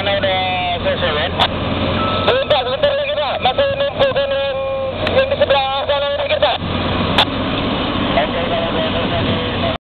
Channel